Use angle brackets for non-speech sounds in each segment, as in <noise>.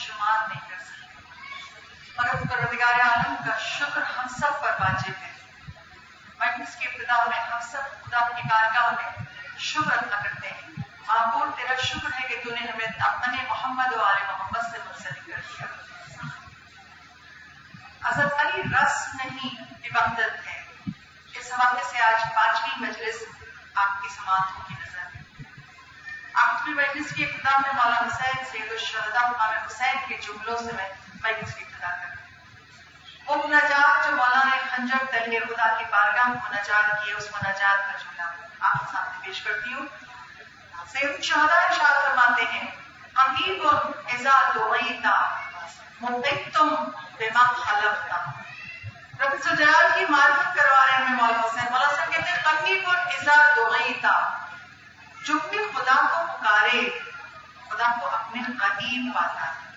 شمار نہیں کر سکتے۔ اور اس پروردگار عالم کا شکر ہم سب پر واجب ہے۔ مجلس کی ابتدا میں ہم سب خدا کی کارگاہ میں شکر ادا کرتے ہیں۔ معقول تیرا شکر ہے کہ تو نے ہمیں اپنے محمد و آل محمد سے منسلک کر دیا۔ حضرت علی رسم نہیں عبادت ہے۔ اس حوالے سے آج پانچویں مجلس آپ کی سماعتوں کی نظر ہے آٹھویں مجلس کی ابتدا میں مولانا حسین سید الشہدا امام حسین کے جملوں سے میں مجلس کی ابتدا کروں وہ مناجات جو مولانا نے خنجر تحریر خدا کی بارگاہ میں مناجات کیے، اس مناجات کا جملہ آپ کے سامنے پیش کرتی ہوں۔ سید الشہدا ارشاد فرماتے ہیں حقیق اذا دعیتا مقتم بما خلقتا رب سجال کی معرفت کروا رہے ہیں مولانا حسین۔ مولانا صاحب کہتے ہیں قریب اور اذا دعیتا جو بھی خدا کو پکارے، خدا کو اپنے قریب پاتا ہے۔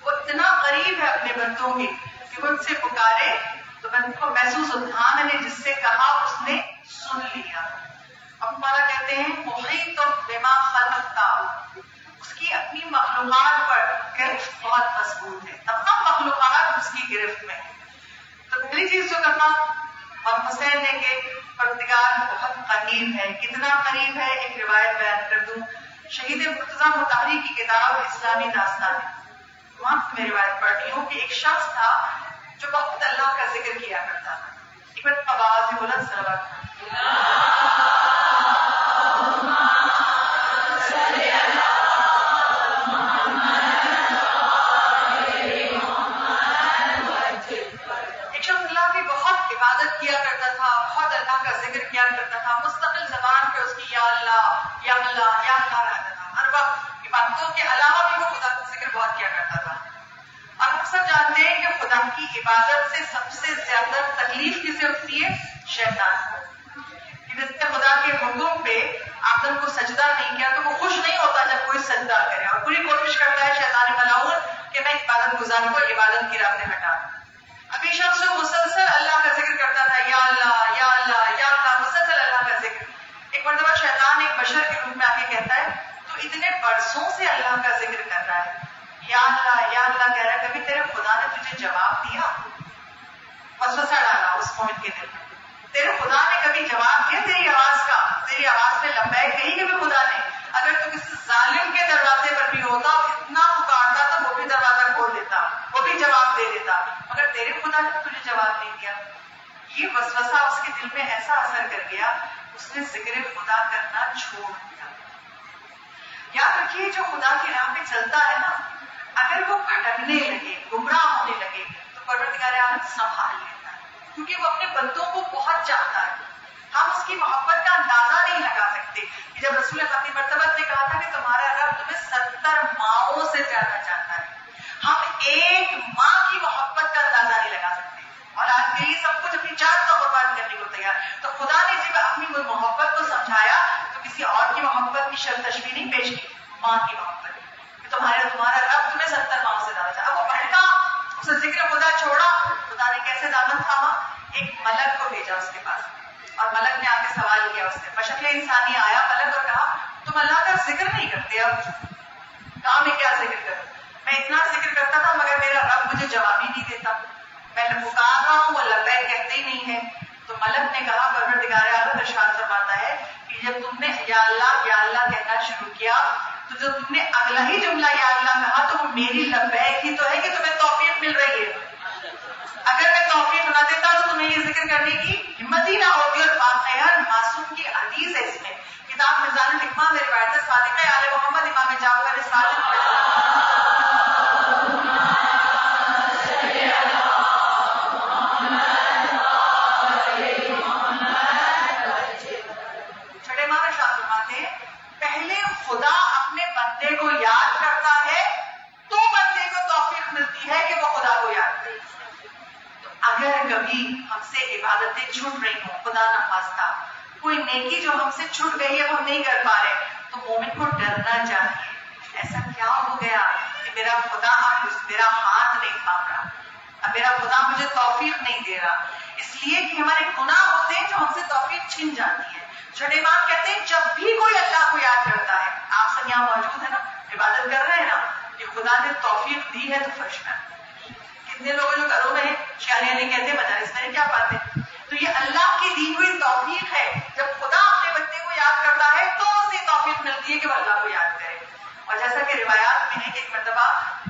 وہ اتنا قریب ہے اپنے بندوں کے کہ وہ ان سے پکارے تو بندے کو محسوس ہوتا ہاں میں نے جس سے کہا، اس نے سن لیا۔ اب ہمارا کہتے ہیں، محیط تو بما خلقتا اس کی اپنی مخلوقات پر گرفت بہت مضبوط ہے۔ تمام مخلوقات اس کی گرفت میں ہے تو پہلی چیز جو کہا اور حسین نے کہ پرتگار بہت قریب ہے۔ کتنا قریب ہے؟ ایک روایت بیان کر دوں۔ شہید مرتضی متحری کی کتاب اسلامی داستان ہے۔ وہاں میں روایت پڑھ رہی ہوں کہ ایک شخص تھا جو بہت اللہ کا ذکر کیا کرتا تھا۔ ایک بار آواز بلند عبادت سے سب سے زیادہ تکلیف کسے ہوتی ہے؟ شیطان کو۔ جس نے خدا کے حکم پہ آدم کو سجدہ نہیں کیا تو وہ خوش نہیں ہوتا جب کوئی سجدہ کرے۔ اور پوری کوشش کرتا ہے شیطان ملاؤن کہ میں عبادت گزار کو عبادت کی راہ میں ہٹا دوں۔ ابھی شخص جو مسلسل اللہ کا ذکر کرتا تھا یا اللہ یا اللہ یا اللہ مسلسل اللہ کا ذکر ایک مرتبہ شیطان ایک بشر کے روپ میں آ کے کہتا ہے تو اتنے برسوں سے اللہ کا ذکر کر رہا ہے یا اللہ یا اللہ کہہ رہا ہے کبھی تیرے خدا نے تجھے جواب دیا وسوسہ ڈالا اس مومن کے دل میں تیرے خدا نے کبھی جواب دیا تیری آواز کا تیری آواز میں لبیک کہی کبھی خدا نے اگر تو کسی ظالم کے دروازے پر بھی ہوتا اور اتنا پکارتا تو وہ بھی دروازہ کھول دیتا وہ بھی جواب دے دیتا مگر تیرے خدا نے تجھے جواب نہیں دیا یہ وسوسہ اس کے دل میں ایسا اثر کر گیا اس نے ذکر خدا کرنا چھوڑ دیا یاد رکھیے جو خدا چلتا ہے نا اگر وہ بھٹکنے لگے گمراہ ہونے لگے تو پروردگار عالم سنبھال لیتا ہے کیونکہ وہ اپنے بندوں کو بہت چاہتا ہے ہم اس کی محبت کا اندازہ نہیں لگا سکتے کہ جب رسول خطی مرتبہ نے کہا تھا کہ تمہارا رب تمہیں ستر ماؤں سے زیادہ چاہتا ہے ہم ایک ماں کی محبت کا اندازہ نہیں لگا سکتے اور آج کے لیے سب کچھ اپنی جان کا قربان کرنے کو تیار تو خدا نے جب اپنی محبت کو سمجھایا تو کسی اور کی محبت کی شرط تشبیح نہیں پیش کی ماں کی محبت ذکر خدا چھوڑا، خدا نے کیسے دامن تھاما؟ ایک ملک کو بھیجا اس کے پاس۔ اور ملک نے آ کے سوال کیا اس سے۔ بشکل انسانی آیا، ملک اور کہا، تم اللہ کا ذکر نہیں کرتے اب۔ کہا میں کیا ذکر کروں میں اتنا ذکر کرتا تھا، مگر میرا رب مجھے جواب ہی نہیں دیتا۔ میں پکار رہا ہوں، وہ لبیک کہتے ہی نہیں ہے تو ملک نے کہا، پروردگار عالم ارشاد فرماتا ہے کہ جب تم نے یا اللہ یا اللہ کہنا شروع کیا، تو جب تم نے اگلا ہی جملہ یا اللہ کہا، تو وہ میری لبیک ہی تو ہے کہ تمہیں توفیق مل رہی ہے۔ اگر میں توفیق نہ دیتا تو تمہیں یہ ذکر کرنے کی ہمت ہی نہ ہوتی اور واقعہ معصوم کی حدیث ہے اس میں۔ کتاب میزان الحکمہ میں روایت صادق علیہ محمد امام جعفر صادق چھٹے ماں پہلے خدا اپنے بندے کو یاد کرتا ہے تو بندے کو توفیق ملتی ہے کہ وہ خدا کو یاد کرے تو اگر کبھی ہم سے عبادتیں چھوٹ رہی ہوں، خدا نہ خواستہ۔ کوئی نیکی جو ہم سے چھوٹ گئی ہے، ہم نہیں کر پا رہے۔ تو مومن کو ڈرنا چاہیے۔ ایسا کیا ہو گیا کہ میرا خدا میرا ہاتھ نہیں تھام رہا۔ اب میرا خدا مجھے توفیق نہیں دے رہا۔ اس لیے کہ ہمارے گناہ ہوتے ہیں جو ہم سے توفیق چھن جاتی ہے چھٹے ماں کہتے ہیں، جب بھی کوئی اللہ کو یاد کرتا ہے، آپ سب یہاں موجود ہے نا؟ عبادت کر رہے ہیں نا؟ کہ خدا نے توفیق دی ہے تو فرش میں کتنے لوگ جو گھروں میں شہریاں نے کہتے مدارس میں کیا باتیں تو یہ اللہ کی دی ہوئی توفیق ہے۔ جب خدا اپنے بچے کو یاد کرتا ہے، تو اسے توفیق ملتی ہے کہ وہ اللہ کو یاد کرے۔ اور جیسا کہ روایات میں ہے کہ ایک مرتبہ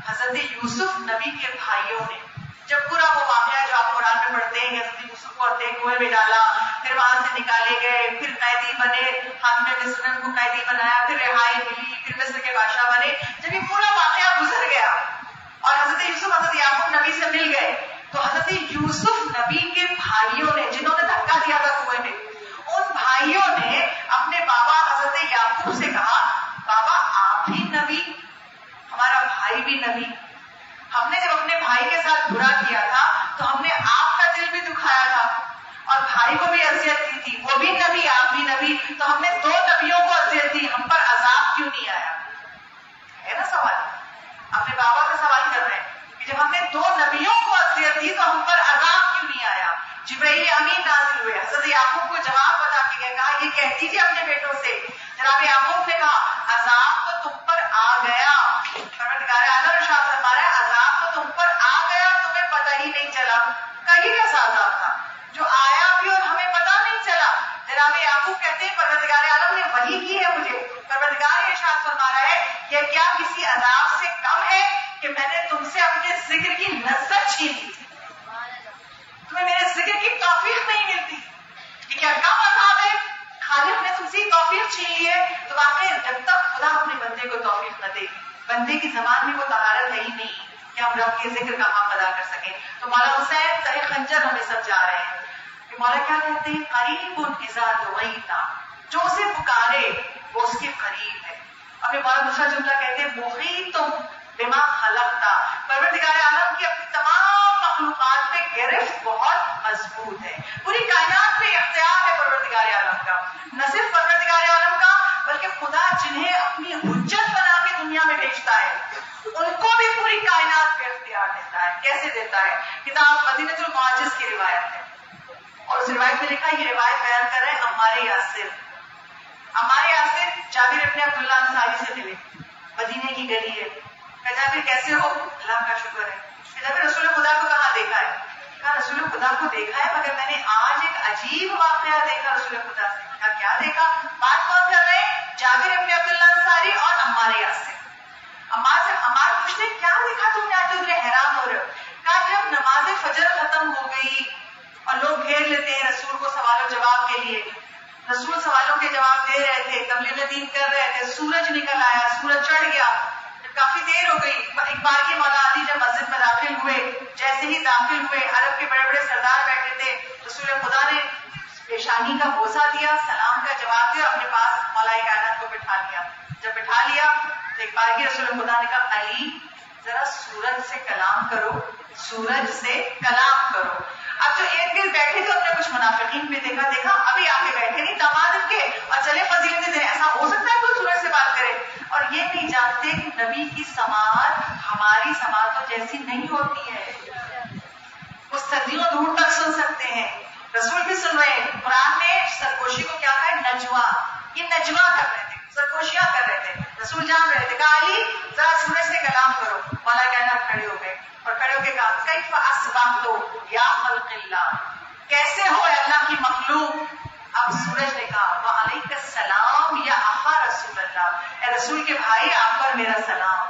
حضرت یوسف نبی کے بھائیوں نے جب پورا وہ واقعہ جو آپ قرآن میں پڑھتے ہیں حضرت یوسف کو اپنے کنویں میں ڈالا پھر وہاں سے نکالے گئے پھر قیدی بنے ہم نے مصر کو قیدی بنایا پھر رہائی ملی پھر مصر کے بادشاہ بنے جب یہ پورا واقعہ گزر گیا اور حضرت یوسف حضرت یعقوب نبی سے مل گئے تو حضرت یوسف نبی کے بھائیوں نے جنہوں نے دھکا دیا تھا کنویں میں ان بھائیوں نے اپنے بابا حضرت یعقوب سے کہا بابا آپ بھی نبی ہمارا بھائی بھی نبی ہم نے جب اپنے بھائی کے ساتھ برا کیا تھا تو ہم نے آپ کا دل بھی دکھایا تھا اور بھائی کو بھی اذیت دی تھی وہ بھی نبی آپ بھی نبی تو ہم نے دو نبیوں کو اذیت دی ہم پر عذاب کیوں نہیں آیا ہے نا سوال اپنے بابا کا سوال کر رہے ہیں کہ جب ہم نے دو نبیوں کو اذیت دی تو ہم پر عذاب کیوں نہیں آیا جبرائیل امین نازل ہوئے حضرت یعقوب کو جواب بتا کے گئے کہا یہ کہہ دیجیے اپنے بیٹوں سے جناب یعقوب نے کہا عذاب تو تم پر آ گیا پروردگار اعظم ارشاد فرما رہا ہے عذاب تو تم پر آ گیا تمہیں پتہ ہی نہیں چلا کہیں کیسا عذاب تھا جو آیا بھی اور ہمیں پتہ نہیں چلا جناب یعقوب کہتے ہیں پروردگار عالم نے وہی کی ہے مجھے پروردگار ارشاد فرما رہا ہے یہ کیا کسی عذاب سے کم ہے کہ میں نے تم سے اپنے ذکر کی لذت چھین لی تمہیں میرے ذکر کی توفیق نہیں ملتی کہ کیا کم عذاب ہے خالق نے تم سے توفیق چھین لی ہے تو واقعی جب تک خدا اپنے بندے کو توفیق نہ دے بندے کی زبان میں وہ طہارت ہے ہی نہیں کہ ہم رب کے ذکر کا حق ادا کر سکیں تو مولا حسین تہ خنجر ہمیں سمجھا رہے ہیں کہ مولا کیا کہتے ہیں، قریب الزا جو اسے پکارے، وہ اس کے قریب ہے۔ ابھی مولا دوسرا جملہ کہتے ہیں محیط تم بما خلقتا۔ پروردگار عالم کی اپنی تمام مخلوقات پہ گرفت بہت مضبوط ہے۔ پوری کائنات پہ اختیار ہے پروردگار عالم کا۔ نہ صرف پروردگار عالم کا، بلکہ خدا جنہیں اپنی حجت بنا کے دنیا میں بھیجتا ہے، ان کو بھی پوری کائنات پہ اختیار دیتا ہے۔ کیسے دیتا ہے؟ کتاب مدینت المعاجز کی روایت ہے۔ اور اس روایت میں لکھا یہ روایت بیان کر رہے ہیں ہمارے یاسر۔ ہمارے یاسر جابر ابن عبداللہ انصاری سے ملے۔ مدینے کی گلی ہے۔ کہ جابر، کیسے ہو؟ اللہ کا شکر ہے۔ کہ جابر، رسول خدا کو کہاں دیکھا ہے؟ کہا، رسول خدا کو دیکھا ہے مگر میں نے آج ایک عجیب واقعہ دیکھا رسول خدا سے۔ کہا، کیا دیکھا؟ بات کون کر رہے ہیں؟ جابر ابن عبداللہ انصاری اور ہمارے یاسر۔ ہمار سے ہمار پوچھتے، کیا دیکھا تم نے؟ آج تمہیں حیران ہو رہے ہو؟ کہا، جب نماز فجر ختم ہو گئی اور لوگ گھیر لیتے ہیں رسول کو سوال و جواب کے لیے۔ رسول سوالوں کے جواب دے رہے تھے، تبلیغ دین کر رہے تھے، سورج نکل آیا، سورج چڑھ گیا۔ کافی دیر ہو گئی ایک بار کی مولا علی جب مسجد میں داخل ہوئے، جیسے ہی داخل ہوئے، عرب کے بڑے بڑے سردار بیٹھے تھے، رسول خدا نے پیشانی کا بوسا دیا، سلام کا جواب دیا، اپنے پاس مولا کائنات کو بٹھا لیا۔ جب بٹھا لیا، تو ایک بار کی رسول خدا نے کہا، علی، ذرا سورج سے کلام کرو، سورج سے کلام کرو۔ اب جو ایک دن بیٹھے تھے انہوں نے کچھ منافقین بھی دیکھا دیکھا، ابھی آگے بیٹھے نہیں دماد کے اور چلے فضیلت دیں، ایسا ہو سکتا ہے کوئی سورج سے بات کرے۔ اور یہ نہیں جانتے کہ نبی کی سماعت ہماری سماعتوں جیسی نہیں ہوتی ہے۔ وہ صدیوں دور تک سن سکتے ہیں۔ رسول بھی سن رہے ہیں۔ قرآن نے سرگوشی کو کیا کہا؟ نجوا یہ نجوا کر رہے تھے سرگوشیاں کر رہے تھے رسول جان رہے تھے کہا علی ذرا سورج سے کلام کرو مولا کہنا کھڑے ہو گئے اور کھڑے ہو کے کہا کئی اسباب دو یا خلق اللہ کیسے ہو اللہ کی مخلوق۔ اب سورج نے کہا وہ السلام یا آخا رسول اللہ۔ اے رسول کے بھائی، آپ پر میرا سلام۔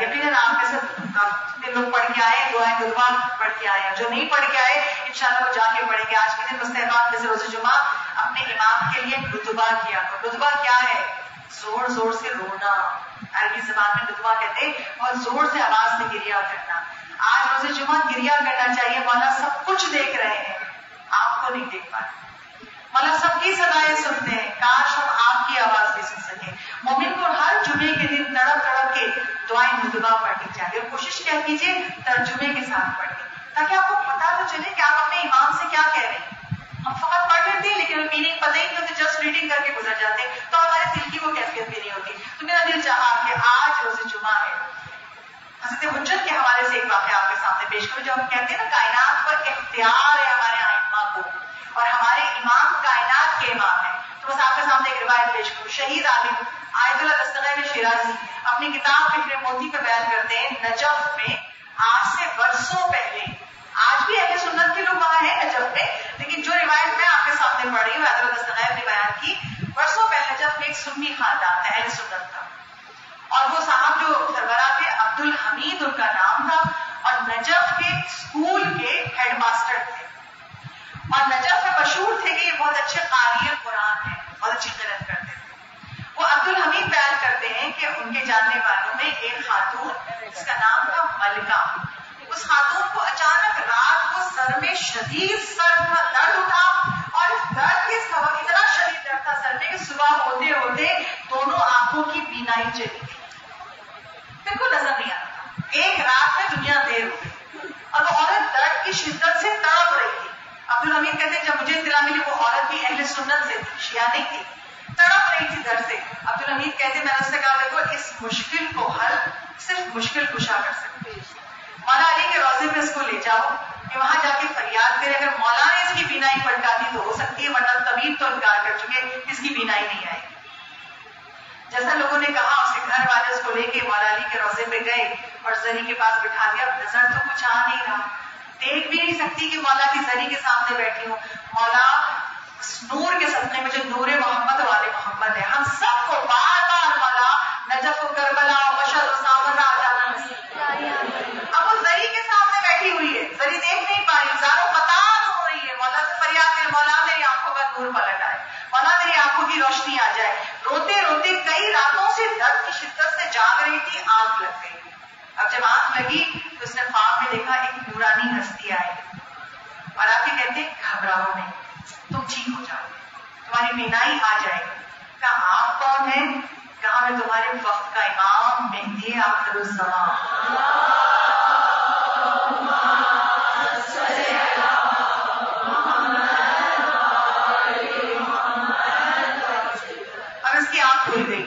یقیناً آپ میں سے لوگ پڑھ کے آئے دعائیں طلبا پڑھ کے آئے جو نہیں پڑھ کے آئے ان شاء اللہ وہ جا کے پڑھیں گے۔ آج کے دن مستحبات میں سے روز جمعہ اپنے امام کے لیے رتبا کیا۔ تو کیا ہے؟ زور زور سے رونا۔ عربی زبان میں رتبا کہتے بہت زور سے آواز سے گریا کرنا۔ آج روز جمعہ گریا کرنا چاہیے۔ مولا سب کچھ دیکھ رہے ہیں۔ آپ کو نہیں دیکھ پاتے مولا سب کی سدائیں سنتے ہیں۔ کاش ہم آپ کی آواز بھی سن سکیں مومن کو ہر جمعے کے دن تڑپ ڈرائنگ مجبہ پڑھنی چاہیے اور کوشش کیا کیجیے ترجمے کے ساتھ پڑھیے تاکہ آپ کو پتا تو چلے کہ آپ اپنے امام سے کیا کہہ رہے ہیں۔ ہم فقط پڑھ لیتے ہیں لیکن میننگ پتہ ہی نہیں جسٹ ریڈنگ کر کے گزر جاتے ہیں تو ہمارے دل کی وہ کیفیت بھی نہیں ہوتی۔ تو میرا دل چاہا کہ آج روز جمعہ ہے۔ حضرت حجت کے حوالے سے ایک واقعہ آپ کے سامنے پیش کروں جو ہم کہتے ہیں نا کائنات پر اختیار ہے ہمارے آئمہ کو اور ہمارے امام کائنات کے امام ہے تو بس آپ کے سامنے ایک روایت پیش کروں۔ شہید عالم اللہ شیرازی اپنی کتاب فکر موتی پہ بیان کرتے ہیں، نجف میں آج سے برسوں پہلے۔ آج بھی اہل سنت کے لوگ وہاں ہیں نجف میں، لیکن جو روایت میں آپ کے سامنے پڑھ رہی ہوں آیت دستغیر نے بیان کی، برسوں پہلے نجف میں ایک سنی خاندان ہے، اہل سنت کا۔ اور وہ صاحب جو سربراہ تھے عبد الحمید ان کا نام تھا، اور نجف کے اسکول کے ہیڈ ماسٹر تھے۔ اور نجف میں مشہور تھے کہ یہ بہت اچھے قاری قرآن ہیں، بہت اچھی قرت کرتے تھے۔ وہ عبد الحمید بیان کرتے ہیں کہ ان کے جاننے والوں میں ایک خاتون جس کا نام تھا ملکہ۔ اس خاتون کو اچانک رات کو سر میں شدید سر کا درد اٹھا اور اس درد کے سبب اتنا شدید درد تھا سر میں کہ صبح ہوتے ہوتے دونوں آنکھوں کی بینائی چلی گئی۔ بالکل نظر نہیں آتا ایک رات میں دنیا دیر ہو گئی اور وہ عورت درد کی شدت سے تڑپ رہی تھی۔ عبد الحمید کہتے ہیں، جب مجھے اطلاع ملی وہ عورت بھی اہل سنت سے تھی شیعہ نہیں تھی۔ تڑپ رہی تھی درد سے۔ عبد الحمید کہتے میں نے اس سے کہا، دیکھو، اس مشکل کو حل صرف مشکل کشا کر سکتے مولا علی کے روزے پہ اس کو لے جاؤ، کہ وہاں جا کے فریاد کرے۔ اگر مولا نے اس کی بینائی پلٹا دی تو ہو سکتی ہے، ورنہ طبیب تو انکار کر چکے، اس کی بینائی نہیں آئے گی۔ جیسا لوگوں نے کہا، اس کے گھر والے اس کو لے کے مولا علی کے روزے پہ گئے اور زری کے پاس بٹھا دیا۔ نظر تو کچھ آ نہیں رہا۔ دیکھ بھی نہیں سکتی کہ مولا کی زری کے سامنے بیٹھی ہوں۔ مولا نور کے سپنے میں جو نور محمد والے محمد ہے ہم سب کو بار بار مولا نجف و کربلا مشد و سامنا اب وہ زری کے سامنے بیٹھی ہوئی ہے زری دیکھ نہیں پا رہی، زاروں پتا ہو رہی ہے۔ مولا سے فریاد کر مولا میری آنکھوں کا نور پلٹ آئے۔ مولا میری آنکھوں کی روشنی آ جائے۔ روتے روتے کئی راتوں سے درد کی شدت سے جاگ رہی تھی آنکھ لگ گئی۔ اب جب آنکھ لگی تو اس نے خواب میں دیکھا، ایک نورانی ہستی آئی۔ اور آپ یہ کہتے گھبراؤ نہیں۔ تم ٹھیک ہو جاؤ تمہاری مینائی آ جائے گی کہا آپ کون ہیں کہا میں تمہارے وقت کا امام مہندی آخر الزمان اب اس کی کھل گئی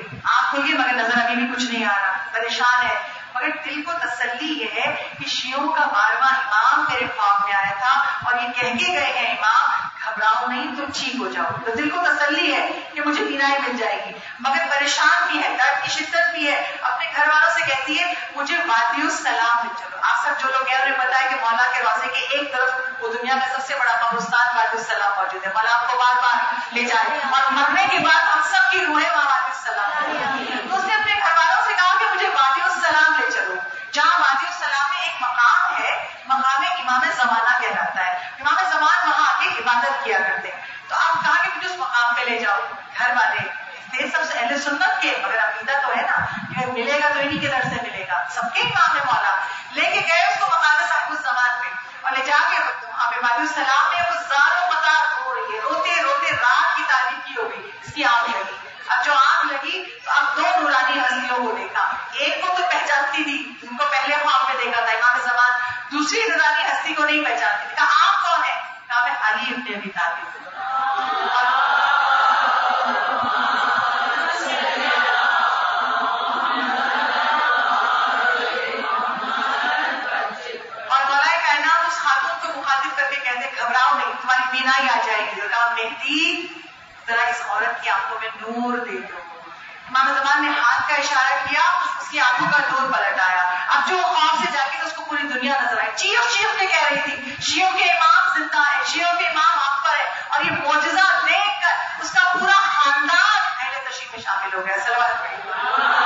کھل گئی مگر نظر ابھی بھی کچھ نہیں آ رہا پریشان ہے مگر دل کو تسلی یہ ہے کہ شیوں کا بارواں امام میرے خواب میں آیا تھا اور یہ کہہ کے گئے ہیں امام گھبراؤ نہیں، تم ٹھیک ہو جاؤ۔ تو دل کو تسلی ہے کہ مجھے بینائی مل جائے گی۔ مگر پریشان بھی ہے، درد کی شدت بھی ہے۔ اپنے گھر والوں سے کہتی ہے، مجھے وادی السلام لے چلو آپ سب جو لوگ ہیں، انہیں پتا ہے کہ مولا کے روزے کے ایک طرف وہ دنیا کا سب سے بڑا قبرستان وادی السلام موجود ہے۔ مولا آپ کو بار بار لے جائے اور مرنے کے بعد ہم سب کی روحیں وہاں وادی السلام۔ تو اس نے اپنے گھر والوں سے کہا کہ مجھے وادی السلام لے چلو۔ جہاں وادی السلام میں ایک مقام ہے، مقام امام زمانہ کہلاتا ہے۔ امام زمان وہاں آ کے عبادت کیا کرتے ہیں۔ تو آپ کہا کہ مجھے اس مقام پہ لے جاؤ؟ گھر والے۔ تھے سب سے اہل سنت کے مگر عقیدہ تو ہے نا۔ کہ ملے گا تو انہیں کے در سے ملے گا۔ سب کے کام ہے مولا۔ لے کے گئے اس کو مقام صاحب الزمان پہ۔ اور لے جا کے وہاں پہ السلام میں وہ زاروں مقام رو رہی ہے روتے روتے رات کی تعریف کی ہوگی۔ اس کی آنکھ لگی۔ اب جو آنکھ لگی، تو اب دو نورانی ہستیوں کو دیکھا۔ ایک کو تو پہچانتی تھی جن کو پہلے خواب میں دیکھا تھا، امام زمان دوسری نورانی ہستی کو نہیں پہچانتی تھی کہا میں علی ابن ابی طالب اور مولا کائنات اس خاتون کو مخاطب کر کے کہتے گھبراؤ نہیں تمہاری بینائی آ جائے گی کہا مہدی ذرا اس عورت کی آنکھوں میں نور دے دو امام زمان نے ہاتھ کا اشارہ کیا، اس کی آنکھوں کا نور پلٹ آیا اب جو خواب سے جاگی تو اس کو پوری دنیا نظر آئی۔ چیخ چیخ کے کہہ رہی تھی شیوں کے امام زندہ ہے شیوں کے امام آپ پر ہے اور یہ معجزہ دیکھ کر اس کا پورا خاندان اہل تشریف میں شامل ہو گیا۔ سلوات پڑھی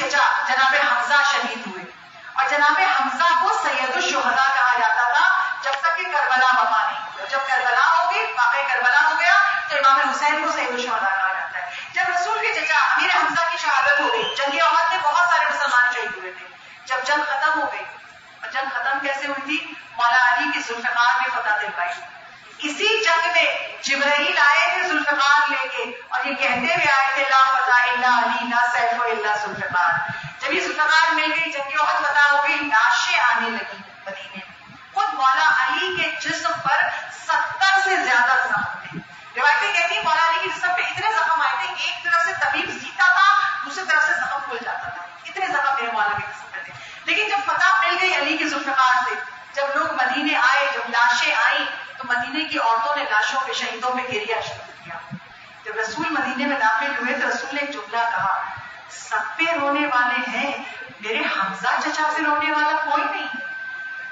چچا جناب حمزہ شہید ہوئے۔ اور جناب حمزہ کو سید الشہدا کہا جاتا تھا، جب تک کہ کربلا وفا نہیں ہوا جب کربلا ہو گئی واقع کربلا ہو گیا، تو امام حسین کو سید الشہدا کہا جاتا ہے۔ جب رسول کے چچا امیر حمزہ کی شہادت ہو گئی جنگ عہد میں بہت سارے مسلمان شہید ہوئے تھے۔ جب جنگ ختم ہو گئی جنگ ختم کیسے ہوئی تھی؟ مولا علی کی ذوالفقار میں فتح دل پائی اسی جنگ میں جبرائیل آئے تھے ذوالفقار لے کے اور یہ کہتے ہوئے آئے تھے، لا فتح اللہ علی، لا سیف اللہ ذوالفقار جب یہ ذوالفقار مل گئی، جنگ کی وقت فتح ہو گئی، لاشیں آنے لگی مدینے میں۔ خود مولا علی کے جسم پر ستر سے زیادہ زخم تھے۔ روایتیں کہتی ہیں مولا علی کے جسم پہ اتنے زخم آئے تھے، ایک طرف سے طبیب جیتا تھا، دوسری طرف سے زخم کھل جاتا تھا۔ اتنے زخم میرے مولا کے جسم پہ تھے۔ لیکن جب فتح مل گئی علی کے ذوالفقار سے جب لوگ مدینے آئے، جب لاشیں آئیں، تو مدینے کی عورتوں نے لاشوں پہ شہیدوں پہ گریا شروع کیا۔ جب رسول مدینے میں داخل ہوئے، تو رسول نے ایک جملہ کہا، سب پہ رونے والے ہیں، میرے حمزہ چچا سے رونے والا کوئی نہیں۔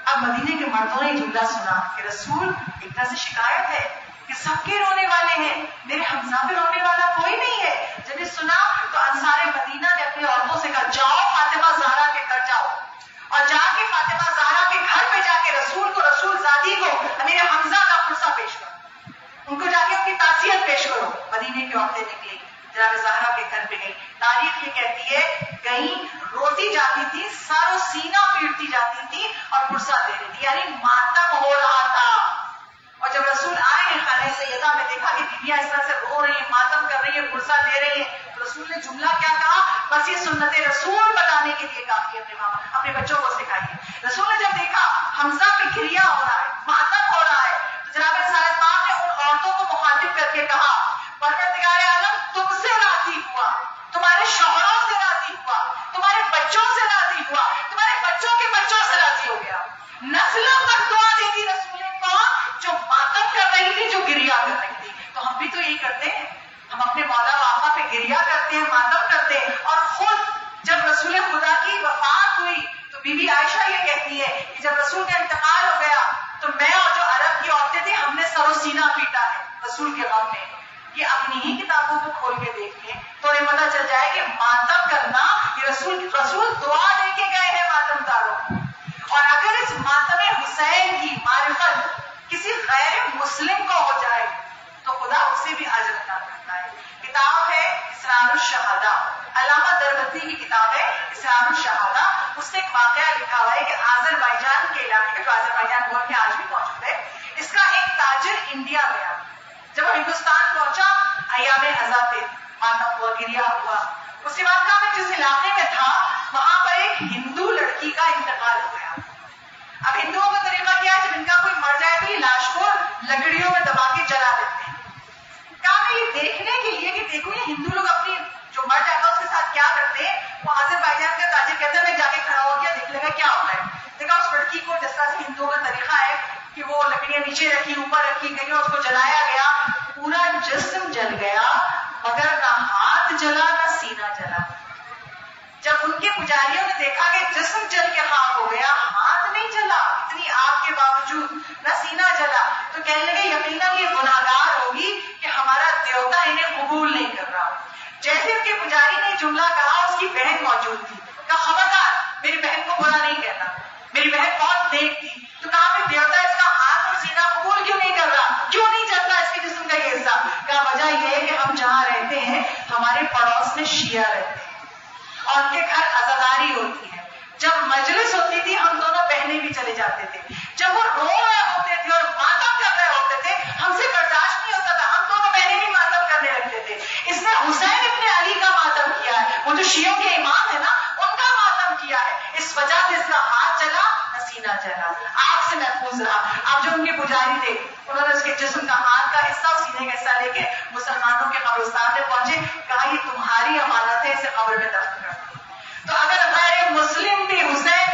اب مدینے کے مردوں نے جملہ سنا کہ رسول ایک طرح سے شکایت ہے کہ سب کے رونے والے ہیں، میرے حمزہ پہ رونے والا کوئی نہیں ہے۔ جب یہ سنا تو انصار مدینہ نے اپنی عورتوں سے کہا، جاؤ فاطمہ زہرا اور جا کے فاطمہ زہرا کے گھر پہ جا کے رسول کو، رسول زادی کو میرے حمزہ کا پرسا پیش کرو۔ ان کو جا کے اپنی تاثیت پیش کرو۔ مدینے کی عورتیں نکلی، جناب زہرا کے گھر پہ گئی۔ تاریخ یہ کہتی ہے، کہیں روتی جاتی تھی، سارو سینا پیٹتی جاتی تھی اور پرسا دے رہی تھی۔ یعنی ماتم ہو رہا تھا۔ اور جب رسول آئے ہیں خانہ سیدہ، میں دیکھا کہ بیویاں اس طرح سے رو رہی ہیں، ماتم کر رہی ہیں پرسا دے رہی ہیں رسول نے جملہ کیا کہا؟ بس یہ سنت رسول بتانے کے لیے کافی اپنے ماں اپنے بچوں کو سکھائیے۔ رسول نے جب دیکھا حمزہ پہ گریا ہو رہا ہے، ماتم ہو رہا ہے، تو جناب سارے پاک نے ان عورتوں کو مخاطب کر کے کہا پرورتگار عالم تم سے راضی ہوا تمہارے شوہروں سے راضی ہوا تمہارے بچوں سے راضی ہوا تمہارے بچوں کے بچوں سے راضی ہو گیا نسلوں تک دعا دی تھی رسول جو ماتم کر رہی تھی جو گریا کر رہی تھی تو ہم بھی تو یہی کرتے ہیں ہم اپنے مولا واقع پہ گریا کرتے ہیں ماتم کرتے ہیں اور خود جب رسول خدا کی وفات ہوئی تو بی بی عائشہ یہ کہتی ہے کہ جب رسول کا انتقال ہو گیا تو میں اور جو عرب کی عورتیں تھیں ہم نے سرو سینا پیٹا ہے رسول کے غم میں کہ اپنی ہی کتابوں کو کھول کے دیکھ لیں تو انہیں پتا چل جائے کہ ماتم کرنا یہ رسول رسول دعا دے کے گئے ہیں ماتم داروں اور اگر اس ماتم حسین کی معرفت کسی غیر مسلم کو ہو جائے تو خدا اسے بھی عطا کرتا ہے کتاب ہے اسرار الشہادہ علامہ دربتی کی کتاب ہے اسرار الشہادہ اس سے ایک واقعہ لکھا ہوا ہے کہ آزر بائی جان کے علاقے جو آزر بائی جان ملک میں آج بھی موجود ہے اس کا ایک تاجر انڈیا گیا جب وہ ہندوستان پہنچا ایام ازا تھے ماتا ہوا گریا ہوا اس واقعہ میں جس علاقے میں تھا وہاں پر ایک ہندو لڑکی کا انتقال ہو گیا اب ہندوؤں کا طریقہ کیا ہے جب ان کا کوئی مر جائے تو یہ لاش کو لکڑیوں میں دبا کے جلا دیتے ہیں کہا میں یہ دیکھنے کے لیے کہ دیکھو یہ ہندو لوگ اپنی جو مر جاتا ہے اس کے ساتھ کیا کرتے ہیں وہ حاضر بھائی جان کا تاجر کہتے ہیں میں جا کے کھڑا ہو گیا دیکھ لے گا کیا ہوتا ہے دیکھا اس لڑکی کو جس طرح سے ہندوؤں کا طریقہ ہے کہ وہ لکڑیاں نیچے رکھی اوپر رکھی گئی اور اس کو جلایا گیا پورا جسم جل گیا مگر نہ ہاتھ جلا نہ سینہ جلا۔ جب ان کے پجاریوں نے دیکھا کہ جسم جل کے خاک ہو گیا، ہاتھ نہیں جلا، اتنی آگ کے باوجود نہ سینہ جلا، تو کہنے لگے، یقیناً یہ گناگار ہوگی کہ ہمارا دیوتا انہیں قبول نہیں کر رہا۔ جیسے ان کے پجاری نے جملہ کہا، اس کی بہن موجود تھی۔ کہا، خبردار، میری بہن کو برا نہیں کہنا۔ میری بہن بہت دیکھ تھی تو کہا پھر دیوتا اس کا ہاتھ اور سینہ قبول کیوں نہیں کر رہا کیوں نہیں چلتا اس کے جسم کا یہ حصہ کہا وجہ یہ ہے کہ شیعہ رہتے ہیں۔ اور ان کے گھر ازاداری ہوتی ہے۔ جب مجلس ہوتی تھی، ہم دونوں بہنیں بھی چلے جاتے تھے۔ جب وہ رو رہے ہوتے تھے اور ماتم کر رہے ہوتے تھے، ہم سے برداشت نہیں ہوتا تھا۔ ہم دونوں بہنیں بھی ماتم کرنے لگتے تھے۔ اس نے حسین ابن علی کا ماتم کیا ہے۔ وہ جو شیعوں کے امام ہے نا، ان کا ماتم کیا ہے۔ اس وجہ سے اس کا ہاتھ چلا نسینہ چلا۔ آگ سے محفوظ رہا۔ اب جو ان کے پجاری تھے انہوں نے اس کے جسم کا ہاتھ کا حصہ اور سینے کا حصہ لے کے مسلمانوں کے قبرستان میں پہنچے، کہا یہ تمہاری امانت ہے اسے قبر میں دفن کر تو اگر غیر مسلم بھی حسین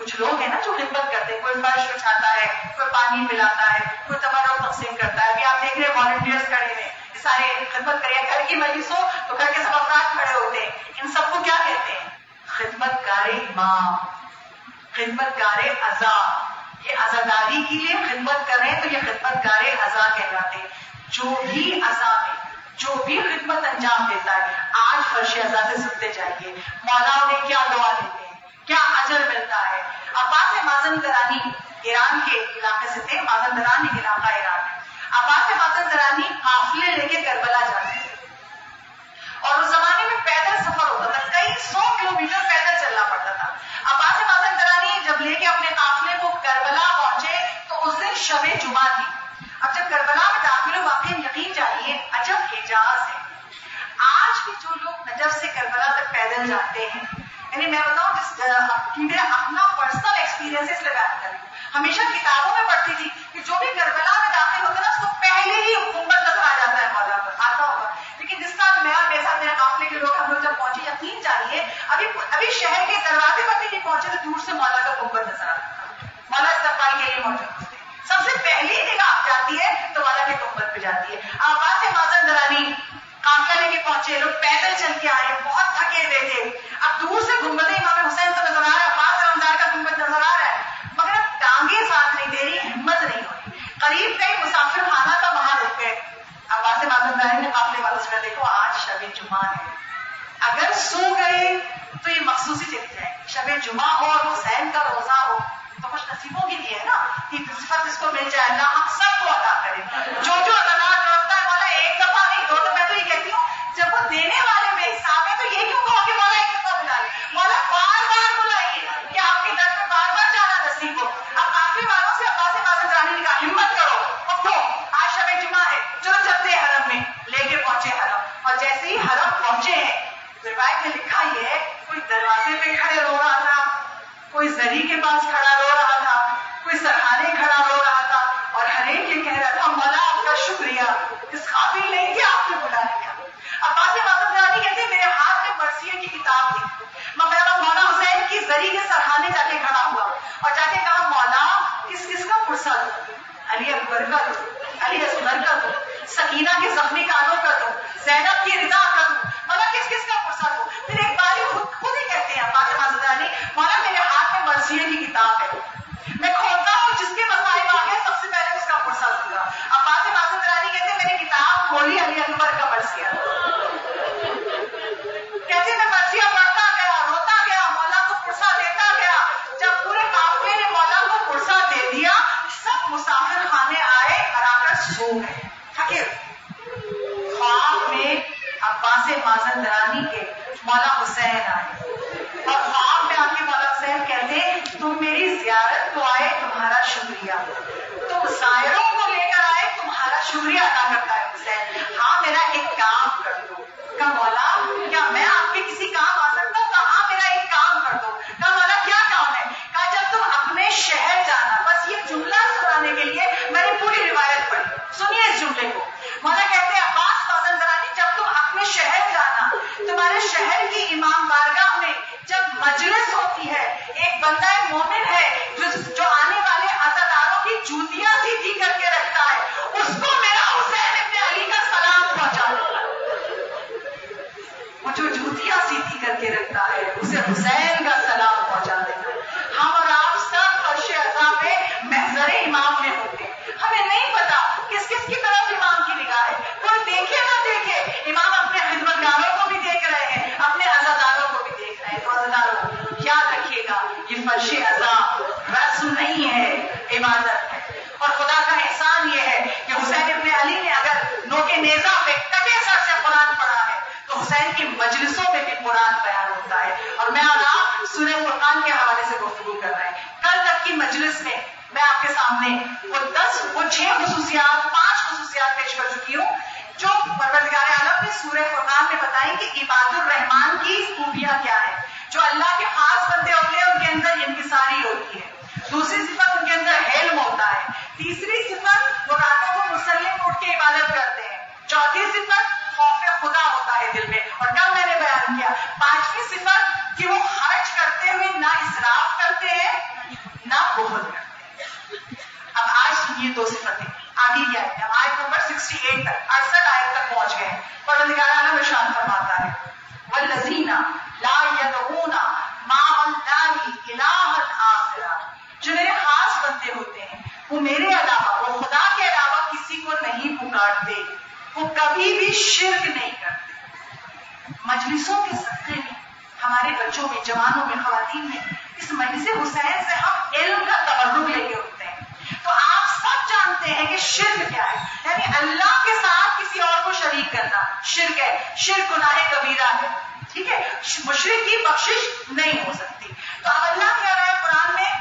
کچھ لوگ ہیں نا جو خدمت کرتے ہیں، کوئی فرش اٹھاتا ہے، کوئی پانی پلاتا ہے، کوئی تمہارا تقسیم کرتا ہے۔ ابھی آپ دیکھ رہے ہیں والنٹیئرس کھڑے ہیں سارے خدمت کرے گھر کی مجلس ہو تو گھر کے سب افراد کھڑے ہوتے ہیں۔ ان سب کو کیا کہتے ہیں؟ خدمت کار امام خدمت کار ازا یہ ازاداری کے لیے خدمت کر رہے ہیں تو یہ خدمت کار ازا کہلاتے ہیں۔ جو بھی ازا میں، جو بھی خدمت انجام دیتا ہے، آج فرش ازا سے سنتے جائیے۔ مولا نے کیا دعا دیتے ہیں؟ کیا اجر ملتا ہے؟ عباس مازن درانی ایران کے علاقے سے تھے، مازن درانی علاقہ ایران ہے۔ عباس مازن درانی قافلے لے کے کربلا جاتے تھے اور اس زمانے میں پیدل سفر ہوتا تھا، کئی سو کلو میٹر پیدل چلنا پڑتا تھا۔ عباس مازن درانی جب لے کے اپنے قافلے کو کربلا پہنچے، تو اس دن شب جمعہ تھی۔ اب جب کربلا میں داخل ہو واقعی یقین چاہیے عجب حجاز ہے۔ آج بھی جو لوگ نجف سے کربلا تک پیدل جاتے ہیں یعنی میں بتاؤں جس میرا اپنا پرسنل ایکسپیرینس اس لیے بیان کر رہی ہوں۔ ہمیشہ کتابوں میں پڑھتی تھی کہ جو بھی کربلا میں داخل ہوتے نا، اس کو پہلے ہی حکومت نظر آ جاتا ہے مولا پر آتا ہوگا۔ لیکن جس طرح میں اور میرے ساتھ میرے قافلے کے لوگ ہم لوگ جب پہنچے، یقین چاہیے ابھی ابھی شہر کے دروازے پر بھی نہیں پہنچے تو دور سے مولا کا عمر نظر آتا مولا استقبال کے لیے موجود سب سے پہلی جگہ آپ جاتی ہے تو مولا کے گمبت پہ جاتی ہے۔ آواز سے مازن درانی، قافلہ لے کے پہنچے، لوگ پیدل چل کے آئے، بہت کے دیکھے اب دور سے گنبد امام حسین تو نظر آ رہا ہے پاس رمضان کا گنبد نظر آ رہا ہے مگر اب ٹانگیں ساتھ نہیں دے رہی ہمت نہیں ہو رہی قریب مسافر خانہ وہاں رک گئے اب ظاہر نے قافلے سے دیکھو آج شب جمعہ ہے اگر سو گئے تو یہ مخصوصی چلی جائے شب جمعہ ہو اور حسین کا روزہ ہو تو کچھ نصیبوں کے لیے ہے نا یہ صفت اس کو مل جائے اللہ ہم سب کو ادا کرے جو جو شہر جانا بس یہ جملہ سنانے کے لیے میں نے پوری روایت پڑھی سنیے اس جملے کو مولا کہتے ہیں عباس بازن درانی جب تم اپنے شہر جانا تمہارے شہر کی امام بارگاہ میں جب مجلس ہوتی ہے ایک بندہ مومن ہے جو آنے والے ازاداروں کی جوتیاں سیدھی کر کے رکھتا ہے اس کو میرا حسین ابن علی کا سلام پہنچا دیتا وہ جو جوتیاں سیدھی کر کے رکھتا ہے اسے حسین کا سلام پہنچا دیتا ہم اور آپ سب فرش ادا پہ محضر امام میں ہوتے ہمیں نہیں پتا کس کس کی طرف امام کی نگاہ ہے کوئی دیکھے نہ دیکھے امام اپنے خدمت گاروں کو بھی دیکھ رہے ہیں اپنے ازاداروں کو بھی دیکھ رہے ہیں تو ازاداروں یاد رکھیے گا یہ فرش ازا رسم نہیں ہے عبادت ہے اور خدا کا احسان یہ ہے کہ حسین ابن علی نے اگر نو کے نیزا پہ کٹے سر سے قرآن پڑھا ہے تو حسین کی مجلسوں میں بھی قرآن بیان ہوتا ہے اور میں اور آپ سورہ قرآن کے حوالے سے گفتگو کر رہے ہیں کل تک کی مجلس میں میں آپ کے سامنے وہ دس وہ چھ خصوصیات پانچ خصوصیات پیش کر چکی ہوں جو پروردگار عالم نے سورہ قرآن میں بتائی کہ عباد الرحمان کی خوبیاں کیا ہے جو اللہ کے خاص بندے ہوتے ہیں ان کے اندر انکساری ہوتی ہے دوسری صفت ان کے اندر حلم ہوتا ہے تیسری صفت وہ راتوں کو مسلم اٹھ کے عبادت کرتے ہیں چوتھی صفت خوف خدا ہوتا ہے دل میں اور کل میں نے بیان کیا پانچویں صفت کہ وہ خرچ کرتے ہوئے نہ اسراف کرتے ہیں نہ بہت کرتے ہیں اب آج سنیے دو صفتیں آگے کیا ہے اب آیت نمبر سکسٹی ایٹ تک اڑسٹھ آیت تک پہنچ گئے پروردگارانہ نشان فرماتا ہے والذین لا یدعون مع اللہ الہا آخرا جو میرے خاص بندے ہوتے ہیں وہ میرے علاوہ، وہ خدا کے علاوہ کسی کو نہیں پکارتے، وہ کبھی بھی شرک نہیں کرتے۔ مجلسوں کے صدقے میں، ہمارے بچوں میں، جوانوں میں، خواتین میں، اس مجلس حسین سے ہم علم کا تبرک لے کے اٹھتے ہیں۔ تو آپ سب جانتے ہیں کہ شرک کیا ہے۔ یعنی اللہ کے ساتھ کسی اور کو شریک کرنا۔ شرک ہے، شرک گناہ کبیرہ ہے، ٹھیک ہے؟ مشرق کی بخشش نہیں ہو سکتی۔ تو اب اللہ کہہ رہا ہے قرآن میں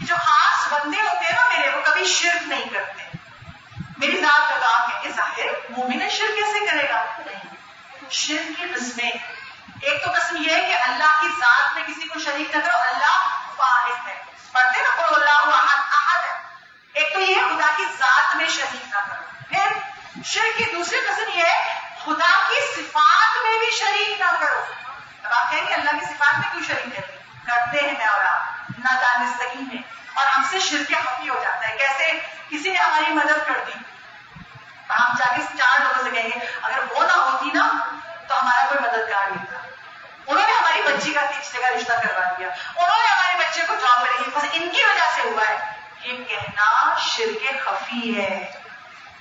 کہ جو خاص بندے ہوتے ہیں نا میرے وہ کبھی شرک نہیں کرتے۔ میری ذات کا کام ہے۔ کہ ظاہر، مومن شرک کیسے کرے گا؟ نہیں شرک کی قسمیں۔ ایک تو قسم یہ ہے کہ اللہ کی ذات میں کسی کو شریک نہ کرو، اللہ واحد ہے۔ پڑھتے نا کوئی اللہ احد احد ہے۔ ایک تو یہ ہے، خدا کی ذات میں شریک نہ کرو۔ پھر شرک کی دوسری قسم یہ ہے، خدا کی صفات میں بھی شریک نہ کرو۔ اب آپ کہیں گے، اللہ کی صفات میں کیوں شریک کرتے ہیں میں اور آپ۔ نادانستگی میں اور ہم سے شرک خفی ہو جاتا ہے۔ کیسے؟ کسی نے ہماری مدد کر دی۔ ہم جا کے چار لوگوں سے کہیں گے، اگر وہ نہ ہوتی نا، تو ہمارا کوئی مددگار نہیں تھا۔ انہوں نے ہماری بچی کا تیسرے کا رشتہ کروا دیا۔ انہوں نے ہمارے بچے کو جاب ملے بس ان کی وجہ سے ہوا ہے۔ یہ کہنا شرک خفی ہے۔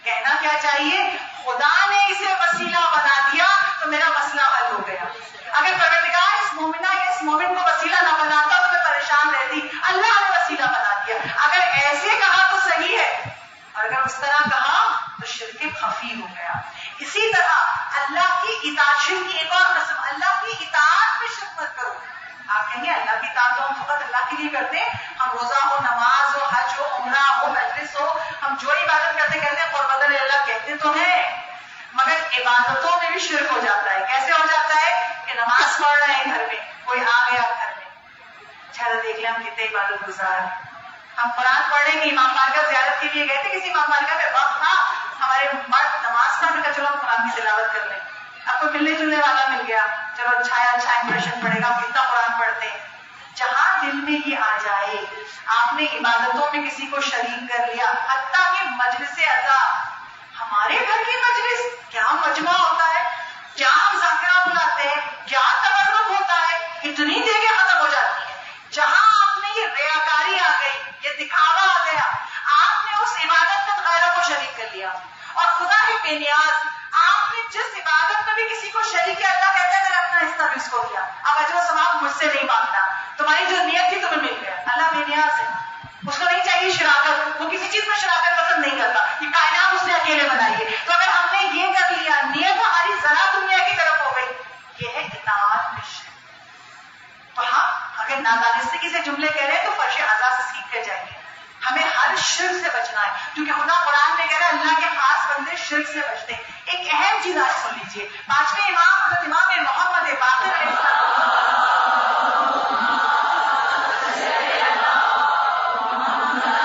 کہنا کیا چاہیے؟ خدا نے اسے وسیلہ بنا دیا تو میرا مسئلہ حل ہو گیا۔ اگر پروردگار اس مومنہ یا اس مومن کو وسیلہ نہ بناتا تو میں پریشان رہتی۔ اللہ نے وسیلہ بنا دیا۔ اگر ایسے کہا تو صحیح ہے۔ اور اگر اس طرح کہا تو شرک خفی ہو گیا۔ اسی طرح اللہ کی اطاعت کی ایک اور قسم، اللہ کی اطاعت میں شرکت کرو۔ آپ کہیں گے، اللہ کی اطاعت تو ہم فقط اللہ کے لیے کرتے ہیں۔ ہم روزہ ہو، نماز ہو، حج ہو، عمرہ ہو مجلس ہو تو ہے، مگر عبادتوں میں بھی شرک ہو جاتا ہے۔ کیسے ہو جاتا ہے کہ نماز پڑھ رہے ہیں گھر میں، کوئی آ گیا گھر میں۔ اچھا چلو دیکھ لیں ہم کتنے عبادت گزار ہیں۔ ہم قرآن پڑھیں گے امام مالکہ زیارت کے لیے گئے تھے، کسی امام مالکہ پہ وقت تھا۔ ہمارے مرد نماز پڑھ کر چلو ہم قرآن کی تلاوت کر لیں۔ آپ کو ملنے جلنے والا مل گیا۔ چلو اچھا ہے اچھا امپریشن پڑے گا، ہم کتنا قرآن پڑھتے ہیں۔ جہاں دل میں یہ آ جائے، آپ نے عبادتوں میں کسی کو شریک کر لیا، حتیٰ کہ مجلس اللہ ہمارے گھر کی مجلس، کیا مجمع ہوتا ہے؟ کیا ہم ذاکرہ بلاتے ہیں؟ کیا تبرک ہوتا ہے؟ اتنی جگہ ختم ہو جاتی ہے۔ جہاں آپ نے یہ ریاکاری آ گئی، یہ دکھاوا آ گیا، آپ نے اس عبادت میں غیروں کو شریک کر لیا۔ اور خدا ہی بے نیاز، آپ نے جس عبادت میں بھی کسی کو شریک کیا، اللہ کہتا ہے کہ اپنا حصہ بھی اس کو کیا اب اجر سواب ثواب مجھ سے نہیں مانگنا۔ تمہاری جو نیت تھی، تمہیں مل گیا۔ اللہ بے نیاز ہے۔ اس کو نہیں چاہیے شراکت۔ وہ کسی چیز میں شراکت پسند نہیں کرتا۔ یہ کائنات اسے اکیلے بنائیے تو اگر ہم نے یہ کر لیا نیت ہماری ذرا دنیا کی طرف ہو گئی۔ یہ ہے اطاعت مشن اور ہم اگر نادانستگی سے جملے کہہ رہے ہیں تو فرش آزاد سے سیکھ کر جائیے۔ ہمیں ہر شرک سے بچنا ہے۔ کیونکہ خدا قرآن نے کہہ رہا ہے، اللہ کے خاص بندے شرک سے بچتے ہیں۔ ایک اہم چیز آپ سن لیجیے پانچویں امام، حضرت امام محمد باقر علیہ السلام۔ اللہ <laughs>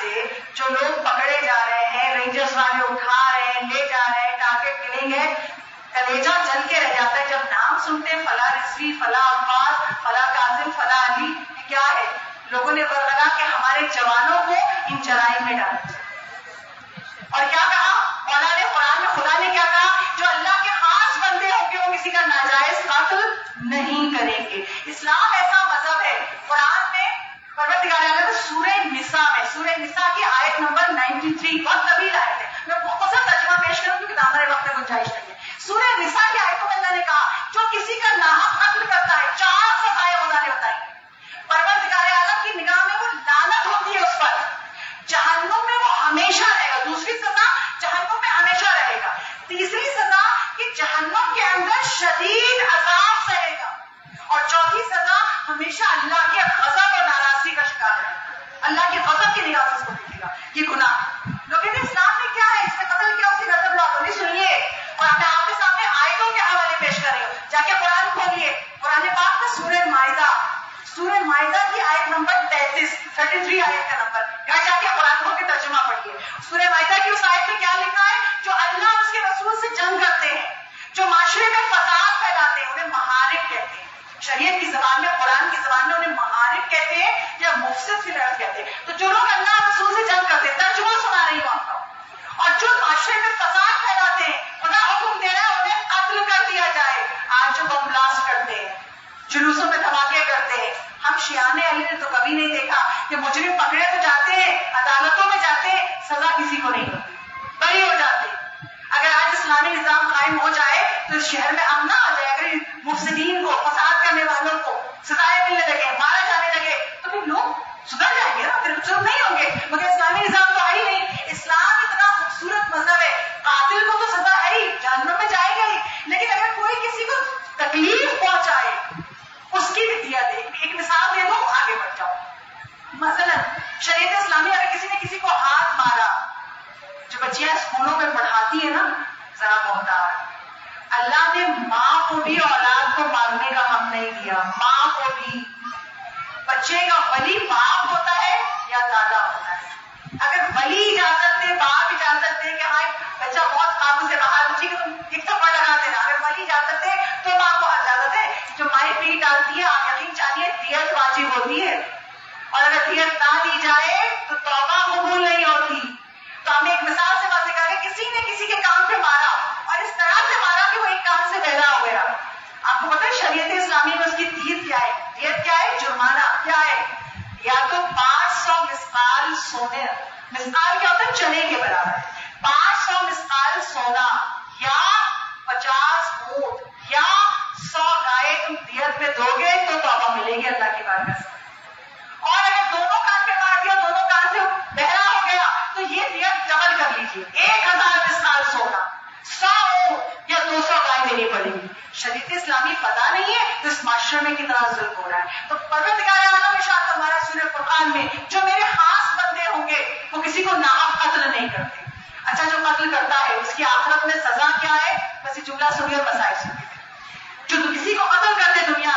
سے جو لوگ پکڑے جا رہے ہیں رینجرس والے اٹھا رہے ہیں، لے جا رہے ہیں ٹارگیٹ ملیں گے۔ کلیجا جل کے رہ جاتا ہے۔ جب نام سنتے ہیں، فلاں رسوی فلاں عباس فلاں قاسم فلاں علی، یہ کیا ہے؟ لوگوں نے لگا کہ ہمارے جوانوں کو ان جرائم میں ڈالنا چاہیے اور کیا کہا؟ مولا نے قرآن میں، خدا نے کیا کہا؟ جو اللہ کے خاص بندے ہوں گے، وہ کسی کا ناجائز قتل نہیں کریں گے۔ اسلام ایسا مذہب ہے۔ قرآن میں پروتگار پر سورہ نساء میں، سورہ نساء کی آیت نمبر 93 بہت طویل آیت ہے۔ میں بہت پسند ترجمہ پیش کروں کیونکہ دامر وقت میں گنجائش نہیں ہے۔ سورہ نساء کی آیت میں اللہ نے کہا، جو کسی کا ناحق قتل کرتا ہے، چار سزائیں اللہ نے بتائی۔ پروردگار عالم کی نگاہ میں وہ لانت ہوتی ہے اس پر۔ جہنم میں وہ ہمیشہ رہے گا۔ دوسری سزا، جہنم میں ہمیشہ رہے گا۔ تیسری سزا، کہ جہنم کے اندر شدید عذاب سہے گا۔ اور چوتھی سزا ہمیشہ اللہ کے غضب اور ناراضگی کا شکار رہے گا۔ اللہ کے غضب کی نگاہ اس کو دیکھے گا یہ گناہ۔ نبی اسلام میں کیا ہے؟ اس کا قتل کیا اسی نظر لاکھ نہیں سنیے۔ اور اپنے آپ کے سامنے آیتوں کے حوالے پیش کر رہے ہو۔ جا کے قرآن کھولیے قرآن پاک میں سورہ معاہدہ سورہ معاہدہ کی آیت نمبر تینتیس تھرٹی تھری آیت کا نمبر۔ یہاں جا کے قرآن کو کے ترجمہ پڑھیے سورہ معاہدہ کی اس آیت میں کیا لکھا ہے؟ جو اللہ اس کے رسول سے جنگ کرتے ہیں، جو معاشرے میں فساد پھیلاتے ہیں، انہیں محارک کہتے ہیں۔ شریعت سزا کسی کو نہیں ہوتی۔ بڑی ہو جاتے اگر آج اسلامی نظام قائم ہو جائے تو اس شہر میں امن نہ آ جائے۔ اگر مفسدین کو، فساد کرنے والوں کو سزائیں ملنے لگے، مارا جانے لگے، تو پھر لوگ سدھر جائیں گے نا۔ پھر سر نہیں ہوں گے۔ مگر اسلامی نظام بچے کا قتل نہیں کرتے۔ اچھا جو قتل کرتا ہے، اس کی آخرت میں سزا کیا ہے؟ ویسے جملہ سنی اور مسائل سنی جو کسی کو قتل کرتے دنیا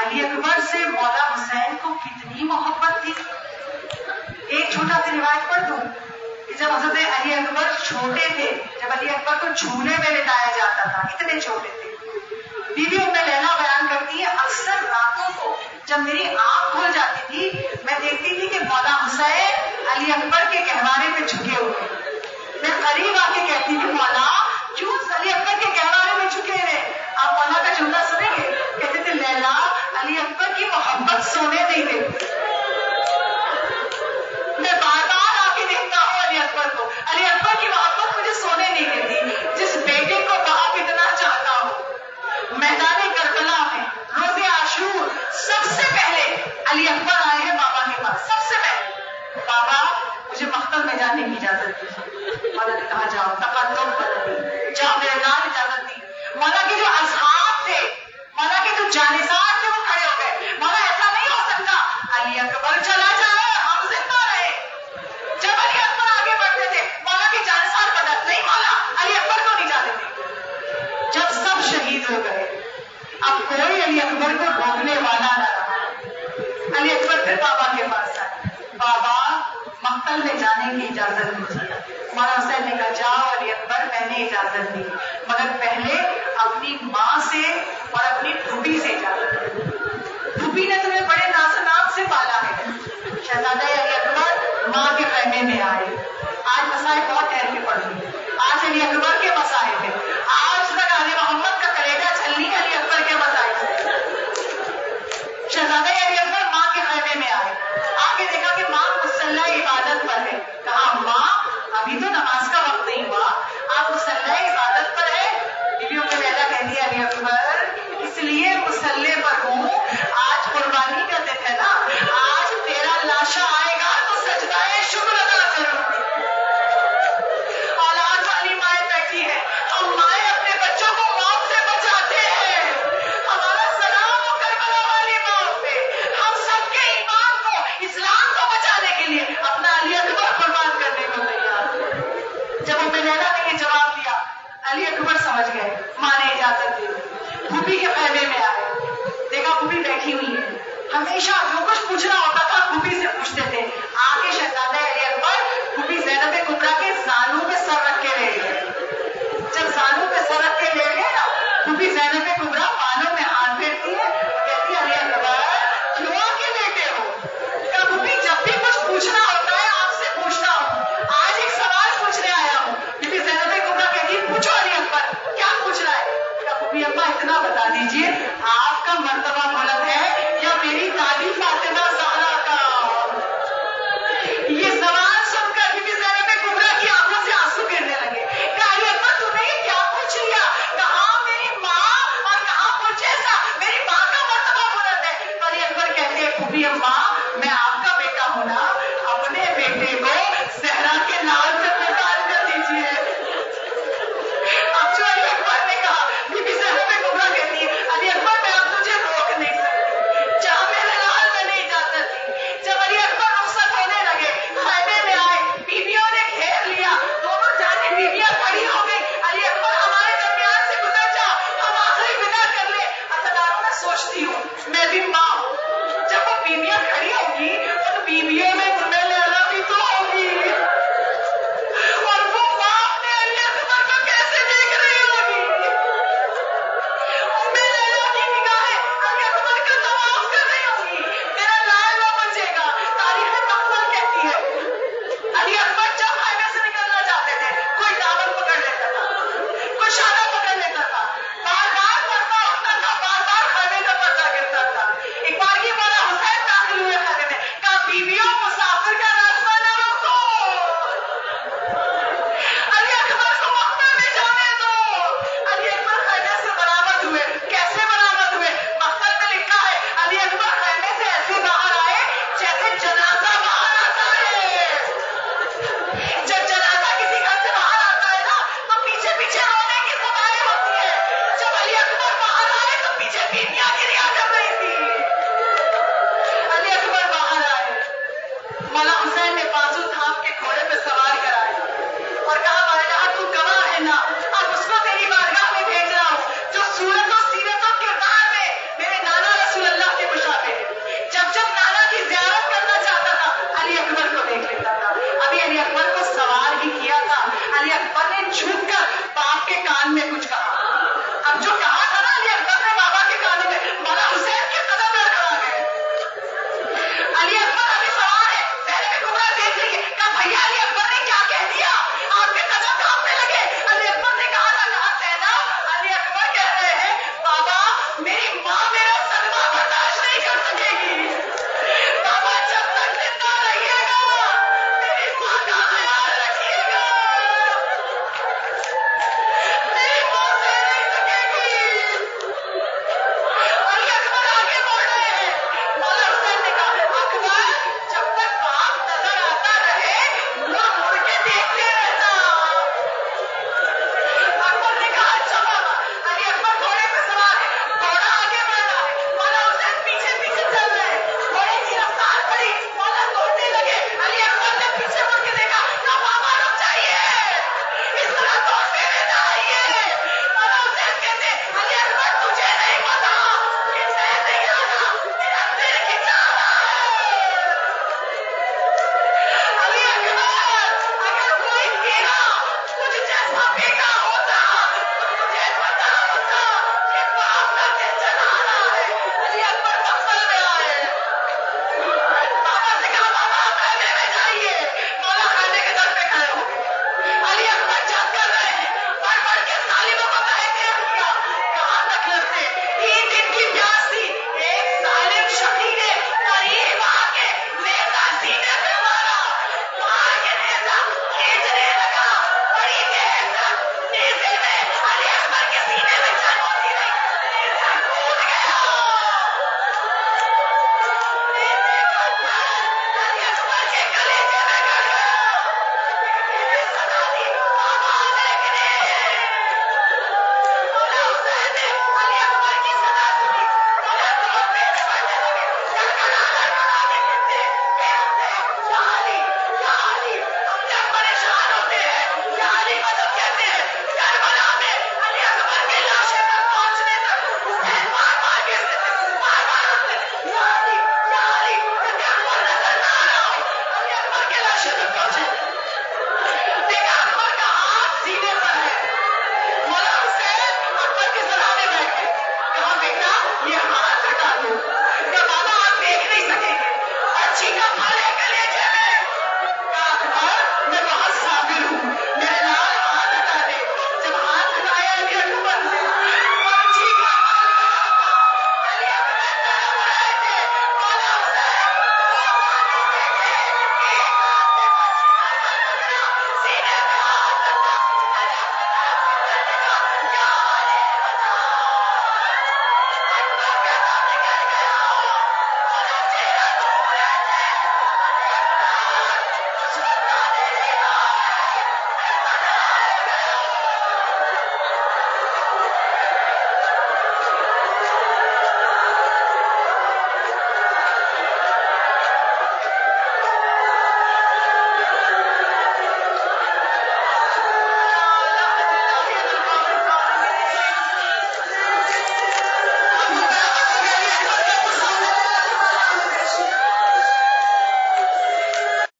علی اکبر سے مولا حسین کو کتنی محبت تھی۔ ایک چھوٹا سی روایت پڑھ دوں کہ جب حضرت علی اکبر چھوٹے تھے، جب علی اکبر کو جھولے میں لٹایا جاتا تھا اتنے چھوٹے تھے۔ بی بی میں لینا بیان کرتی ہے اکثر راتوں کو جب میری آنکھ کھل جاتی تھی، میں دیکھتی تھی کہ مولا حسین علی اکبر کے گہوارے میں جھکے ہوئے میں قریب آ کے کہتی تھی، مولا کیوں علی اکبر کے گہوارے میں جھکے ہوئے آپ مولا کا جھولا سب محبت سونے نہیں دیتی میں بار بار آ کے دیکھتا ہوں علی اکبر کو علی اکبر کی محبت مجھے سونے نہیں دیتی جس بیٹے کو باپ اتنا چاہتا ہو میدان کربلا میں روز عاشور سب سے پہلے علی اکبر آئے ہیں بابا کے پاس سب سے پہلے بابا مجھے مختلف میں جانے کی اجازت دی مولا نے کہا جاؤ، تقدم بدلی جاؤ، میرے نام اجازت دی مولا کے جو اصحاب تھے مولا کے جو جانزار تھے وہ چلا جائے، ہم زندہ رہے۔ جب علی اکبر آگے بڑھتے تھے مالا کے جان سار پڑا نہیں مالا علی اکبر کو نہیں جانے تھے جب سب شہید ہو گئے، اب کوئی علی اکبر کو ڈوکنے والا نہ رہا۔ علی اکبر پھر بابا کے پاس جائے بابا مکتل میں جانے کی اجازت نہیں مولا حسین نے کہا، جاؤ علی اکبر، میں نے اجازت دی۔ مگر پہلے اپنی ماں سے اور اپنی ڈوبی سے اجازت دی۔ مسائل بہت ٹائم میں پڑھوں گی آج علی اکبر کے مسائل ہیں۔